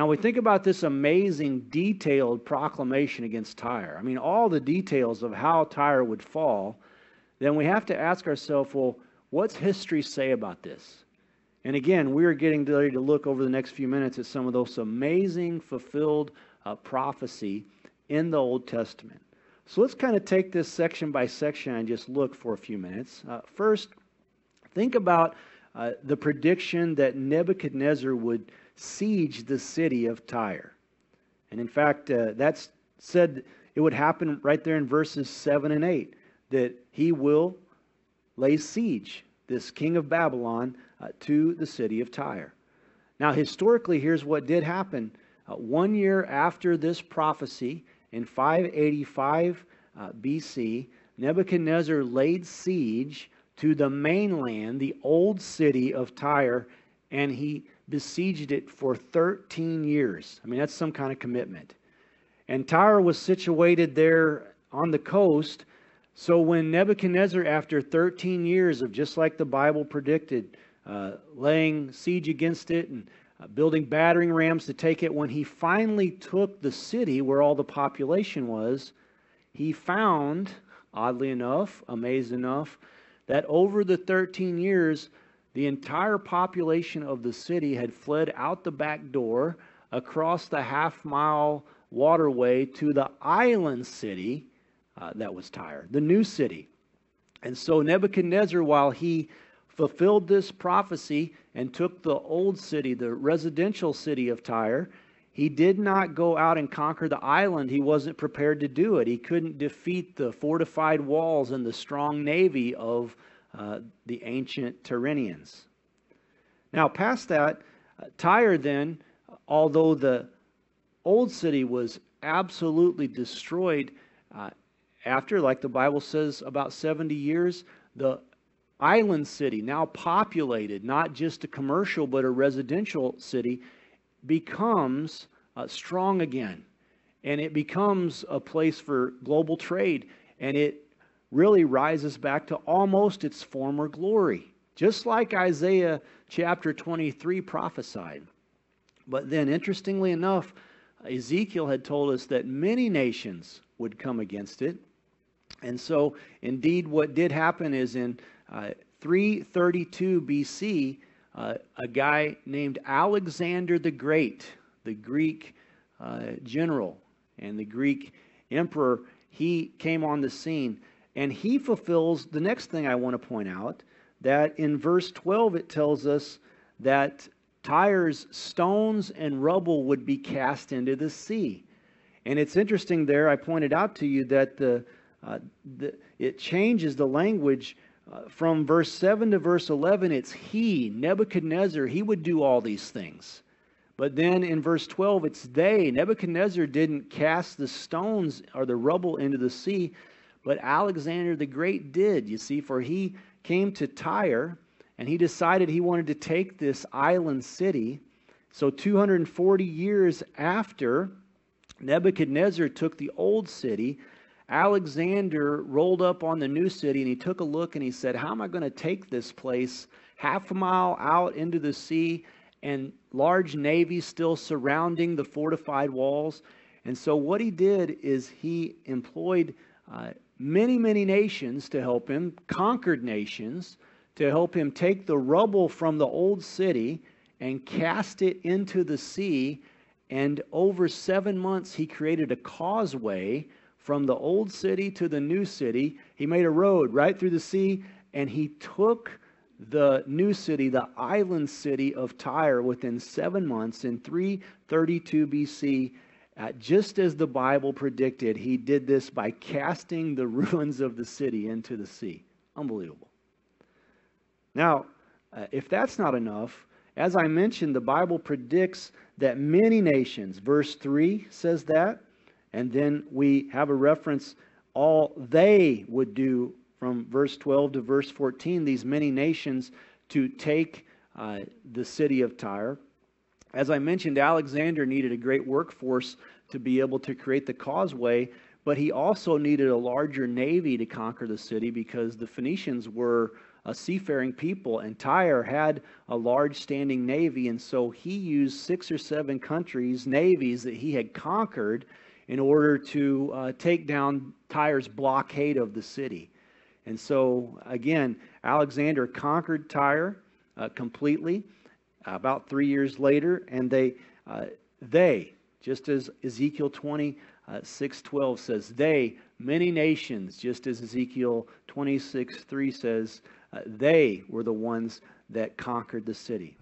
Now we think about this amazing, detailed proclamation against Tyre. I mean, all the details of how Tyre would fall. Then we have to ask ourselves, well, what's history say about this? And again, we're getting ready to look over the next few minutes at some of those amazing fulfilled uh, prophecy in the Old Testament. So let's kind of take this section by section and just look for a few minutes. Uh, first, think about uh, the prediction that Nebuchadnezzar would siege the city of Tyre. And in fact, uh, that's said it would happen right there in verses 7 and 8 that he will lay siege, this king of Babylon, uh, to the city of Tyre. Now, historically, here's what did happen. Uh, one year after this prophecy, in 585 uh, BC, Nebuchadnezzar laid siege to the mainland, the old city of Tyre, and he besieged it for 13 years. I mean, that's some kind of commitment. And Tyre was situated there on the coast. So when Nebuchadnezzar, after 13 years of just like the Bible predicted, uh, laying siege against it and uh, building battering rams to take it, when he finally took the city where all the population was, he found, oddly enough, amazed enough, that over the 13 years, the entire population of the city had fled out the back door across the half mile waterway to the island city uh, that was Tyre, the new city. And so Nebuchadnezzar, while he fulfilled this prophecy and took the old city, the residential city of Tyre, he did not go out and conquer the island. He wasn't prepared to do it. He couldn't defeat the fortified walls and the strong navy of uh, the ancient Tyrrhenians. Now, past that, uh, Tyre then, although the old city was absolutely destroyed uh, after, like the Bible says, about 70 years, the island city, now populated, not just a commercial but a residential city, becomes uh, strong again. And it becomes a place for global trade. And it really rises back to almost its former glory, just like Isaiah chapter 23 prophesied. But then, interestingly enough, Ezekiel had told us that many nations would come against it. And so, indeed, what did happen is in uh, 332 BC, uh, a guy named Alexander the Great, the Greek uh, general and the Greek emperor, he came on the scene. And he fulfills the next thing I want to point out that in verse 12 it tells us that Tyre's stones and rubble would be cast into the sea. And it's interesting there, I pointed out to you that the, uh, the it changes the language uh, from verse 7 to verse 11. It's he, Nebuchadnezzar, he would do all these things. But then in verse 12, it's they. Nebuchadnezzar didn't cast the stones or the rubble into the sea, but Alexander the Great did, you see, for he came to Tyre and he decided he wanted to take this island city. So 240 years after Nebuchadnezzar took the old city, Alexander rolled up on the new city and he took a look and he said, How am I going to take this place half a mile out into the sea and large navies still surrounding the fortified walls? And so what he did is he employed uh, many, many nations to help him, conquered nations to help him take the rubble from the old city and cast it into the sea. And over seven months, he created a causeway from the old city to the new city. He made a road right through the sea, and he took the new city, the island city of Tyre, within seven months in 332 BC uh, just as the Bible predicted, he did this by casting the ruins of the city into the sea. Unbelievable. Now, uh, if that's not enough, as I mentioned, the Bible predicts that many nations, verse 3 says that, and then we have a reference, all they would do from verse 12 to verse 14, these many nations to take uh, the city of Tyre. As I mentioned, Alexander needed a great workforce to be able to create the causeway, but he also needed a larger navy to conquer the city because the Phoenicians were a seafaring people, and Tyre had a large standing navy, and so he used six or seven countries' navies that he had conquered in order to uh, take down Tyre's blockade of the city. And so, again, Alexander conquered Tyre uh, completely about three years later, and they, uh, they, just as Ezekiel 20, uh, 6:12 says, "They, many nations," just as Ezekiel 26, 3 says, uh, they were the ones that conquered the city.